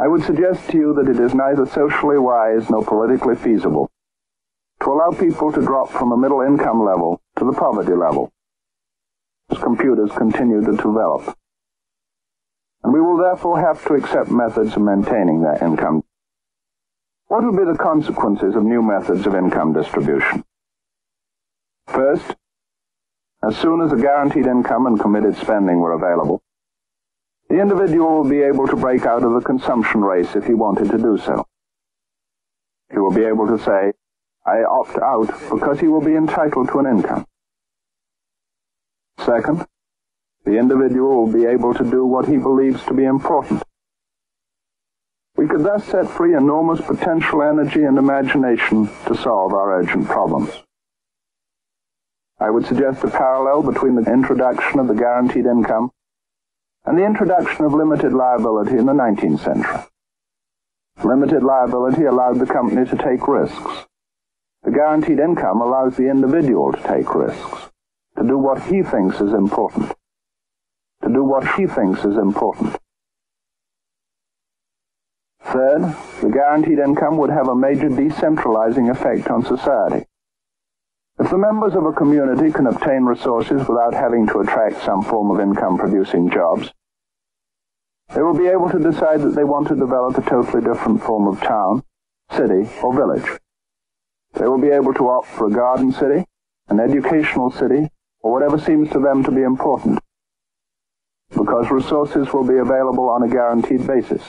I would suggest to you that it is neither socially wise nor politically feasible to allow people to drop from a middle income level to the poverty level as computers continue to develop. And we will therefore have to accept methods of maintaining that income. What will be the consequences of new methods of income distribution? First, as soon as a guaranteed income and committed spending were available, the individual will be able to break out of the consumption race if he wanted to do so. He will be able to say, I opt out because he will be entitled to an income. Second, the individual will be able to do what he believes to be important. We could thus set free enormous potential energy and imagination to solve our urgent problems. I would suggest a parallel between the introduction of the guaranteed income and the introduction of limited liability in the 19th century. Limited liability allowed the company to take risks. The guaranteed income allows the individual to take risks, to do what he thinks is important, to do what she thinks is important. Third, the guaranteed income would have a major decentralizing effect on society. If the members of a community can obtain resources without having to attract some form of income-producing jobs, they will be able to decide that they want to develop a totally different form of town, city, or village. They will be able to opt for a garden city, an educational city, or whatever seems to them to be important, because resources will be available on a guaranteed basis.